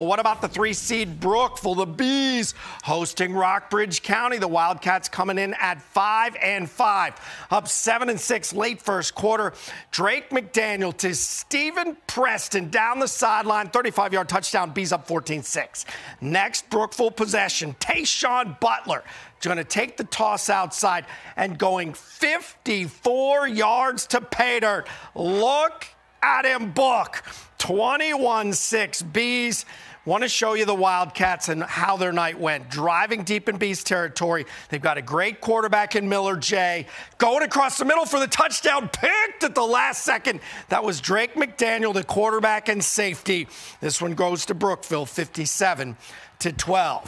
What about the three seed Brookville? The Bees hosting Rockbridge County. The Wildcats coming in at five and five, up seven and six late first quarter. Drake McDaniel to Stephen Preston down the sideline, 35 yard touchdown. Bees up 14 6. Next, Brookville possession. Tayshawn Butler going to take the toss outside and going 54 yards to pay dirt. Look him book 21 6 Bees. Want to show you the Wildcats and how their night went. Driving deep in Bees territory. They've got a great quarterback in Miller J. Going across the middle for the touchdown, picked at the last second. That was Drake McDaniel, the quarterback and safety. This one goes to Brookville, 57 to 12.